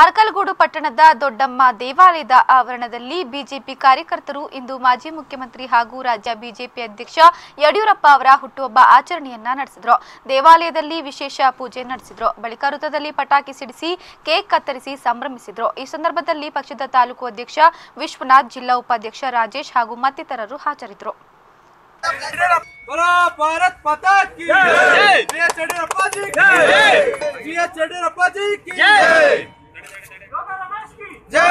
ಅರ್ಕಲಗೂಡು ಪಟ್ಟಣದ ದೊಡ್ಡಮ್ಮ ದೇವಾಲಯದ ಆವರಣದಲ್ಲಿ ಬಿಜೆಪಿ ಕಾರ್ಯಕರ್ತರು ಇಂದು ಮಾಜಿ ಮುಖ್ಯಮಂತ್ರಿ ಹಾಗೂ ರಾಜ್ಯ ಬಿಜೆಪಿ ಅಧ್ಯಕ್ಷ ಯಡಿಯೂರಪ್ಪ ಅವರ ಹುಟ್ಟುಹಬ್ಬ ಆಚರಣೆಯನ್ನ ನಡೆಸಿದ್ರು. ದೇವಾಲಯದಲ್ಲಿ ವಿಶೇಷ ಪೂಜೆ ನಡೆಸಿದ್ರು. ಬಳಿಕ ವೃತ್ತದಲ್ಲಿ ಪಟಾಕಿ ಸಿಡಿಸಿ ಕೇಕ್ ಕತ್ತರಿಸಿ ಸಂಭ್ರಮಿಸಿದ್ರು. ಈ ಸಂದರ್ಭದಲ್ಲಿ ಪಕ್ಷದ ತಾಲೂಕು ಅಧ್ಯಕ್ಷ ವಿಶ್ವನಾಥ್ ಜಿಲ್ಲಾ ಉಪಾಧ್ಯಕ್ಷ ರಾಜೇಶ್ ಹಾಗೂ ಮತ್ತಿತರರು ಹಾಜರಿದ್ದರು बोलो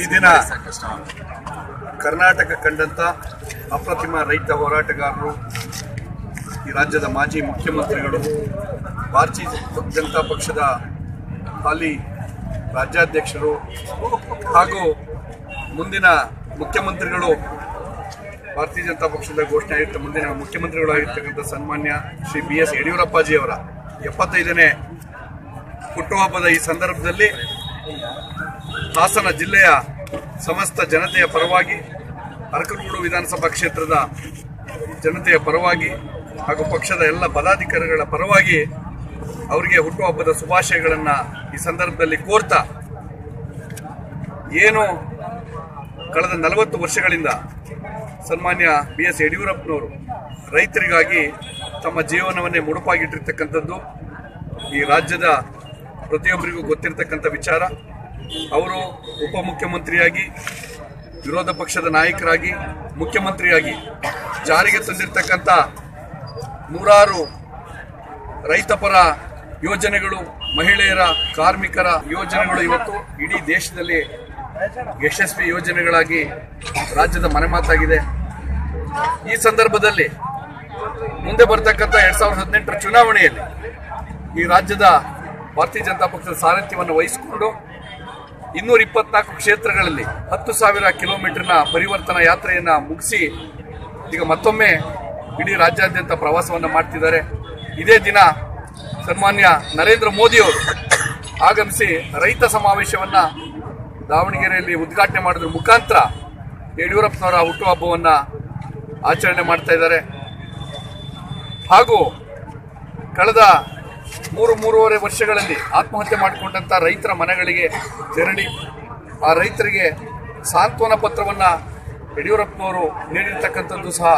ಈ ದಿನ ಕರ್ನಾಟಕ ಕಂಡಂತ ಅಪ್ರತಿಮ ರೈತ ಹೋರಾಟಗಾರರು, ಈ ರಾಜ್ಯದ ಮಾಜಿ ಮುಖ್ಯಮಂತ್ರಿಗಳು, ಭಾರತೀಯ ಜನತಾ ಪಕ್ಷದ ಹಾಲಿ ರಾಜ್ಯಾಧ್ಯಕ್ಷರು ಹಾಗೂ ಮುಂದಿನ ಮುಖ್ಯಮಂತ್ರಿಗಳು, ಭಾರತೀಯ ಜನತಾ ಪಕ್ಷದ ಘೋಷಣೆ ಆಗಿರ್ತ ಮುಂದಿನ ಮುಖ್ಯಮಂತ್ರಿಗಳಾಗಿರ್ತಕ್ಕಂಥ ಸನ್ಮಾನ್ಯ ಶ್ರೀ ಬಿ ಎಸ್ ಯಡಿಯೂರಪ್ಪಾಜಿಯವರ ಎಪ್ಪತ್ತೈದನೇ ಹುಟ್ಟುಹಬ್ಬದ ಈ ಸಂದರ್ಭದಲ್ಲಿ ಹಾಸನ ಜಿಲ್ಲೆಯ ಸಮಸ್ತ ಜನತೆಯ ಪರವಾಗಿ ಅರಕಲಗೂಡು ವಿಧಾನಸಭಾ ಕ್ಷೇತ್ರದ ಜನತೆಯ ಪರವಾಗಿ ಹಾಗೂ ಪಕ್ಷದ ಎಲ್ಲ ಪದಾಧಿಕಾರಿಗಳ ಪರವಾಗಿ ಅವರಿಗೆ ಹುಟ್ಟುಹಬ್ಬದ ಶುಭಾಶಯಗಳನ್ನು ಈ ಸಂದರ್ಭದಲ್ಲಿ ಕೋರ್ತಾ, ಏನು ಕಳೆದ ನಲವತ್ತು ವರ್ಷಗಳಿಂದ ಸನ್ಮಾನ್ಯ ಬಿ ಎಸ್ ಯಡಿಯೂರಪ್ಪನವರು ರೈತರಿಗಾಗಿ ತಮ್ಮ ಜೀವನವನ್ನೇ ಮುಡುಪಾಗಿಟ್ಟಿರ್ತಕ್ಕಂಥದ್ದು ಈ ರಾಜ್ಯದ ಪ್ರತಿಯೊಬ್ಬರಿಗೂ ಗೊತ್ತಿರತಕ್ಕಂಥ ವಿಚಾರ. ಅವರು ಉಪಮುಖ್ಯಮಂತ್ರಿಯಾಗಿ, ವಿರೋಧ ಪಕ್ಷದ ನಾಯಕರಾಗಿ, ಮುಖ್ಯಮಂತ್ರಿಯಾಗಿ ಜಾರಿಗೆ ತಂದಿರತಕ್ಕಂಥ ನೂರಾರು ರೈತಪರ ಯೋಜನೆಗಳು, ಮಹಿಳೆಯರ, ಕಾರ್ಮಿಕರ ಯೋಜನೆಗಳು ಇವತ್ತು ಇಡೀ ದೇಶದಲ್ಲಿ ಯಶಸ್ವಿ ಯೋಜನೆಗಳಾಗಿ ರಾಜ್ಯದ ಮನೆ ಮಾತಾಗಿದೆ ಈ ಸಂದರ್ಭದಲ್ಲಿ ಮುಂದೆ ಬರ್ತಕ್ಕಂಥ ಎರಡ್ ಸಾವಿರದ ಹದಿನೆಂಟರ ಚುನಾವಣೆಯಲ್ಲಿ ಈ ರಾಜ್ಯದ ಭಾರತೀಯ ಜನತಾ ಪಕ್ಷದ ಸಾರಥ್ಯವನ್ನು ವಹಿಸಿಕೊಂಡು ಇನ್ನೂರ ಇಪ್ಪತ್ನಾಲ್ಕು ಕ್ಷೇತ್ರಗಳಲ್ಲಿ ಹತ್ತು ಸಾವಿರ ಕಿಲೋಮೀಟರ್ನ ಪರಿವರ್ತನಾ ಯಾತ್ರೆಯನ್ನು ಮುಗಿಸಿ ಈಗ ಮತ್ತೊಮ್ಮೆ ಇಡೀ ರಾಜ್ಯಾದ್ಯಂತ ಪ್ರವಾಸವನ್ನು ಮಾಡ್ತಿದ್ದಾರೆ. ಇದೇ ದಿನ ಸನ್ಮಾನ್ಯ ನರೇಂದ್ರ ಮೋದಿಯವರು ಆಗಮಿಸಿ ರೈತ ಸಮಾವೇಶವನ್ನು ದಾವಣಗೆರೆಯಲ್ಲಿ ಉದ್ಘಾಟನೆ ಮಾಡಿದ್ರ. ಮುಖಾಂತರ ಯಡಿಯೂರಪ್ಪನವರ ಹುಟ್ಟುಹಬ್ಬವನ್ನು ಆಚರಣೆ ಮಾಡ್ತಾ ಇದ್ದಾರೆ. ಹಾಗೂ ಕಳೆದ ಮೂರು ಮೂರುವರೆ ವರ್ಷಗಳಲ್ಲಿ ಆತ್ಮಹತ್ಯೆ ಮಾಡಿಕೊಂಡಂಥ ರೈತರ ಮನೆಗಳಿಗೆ ತೆರಳಿ, ಆ ರೈತರಿಗೆ ಸಾಂತ್ವನ ಪತ್ರವನ್ನು ಯಡಿಯೂರಪ್ಪನವರು ನೀಡಿರ್ತಕ್ಕಂಥದ್ದು ಸಹ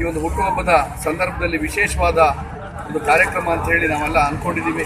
ಈ ಒಂದು ಹುಟ್ಟುಹಬ್ಬದ ಸಂದರ್ಭದಲ್ಲಿ ವಿಶೇಷವಾದ ಒಂದು ಕಾರ್ಯಕ್ರಮ ಅಂತ ಹೇಳಿ ನಾವೆಲ್ಲ ಅನ್ಕೊಂಡಿದ್ದೀವಿ.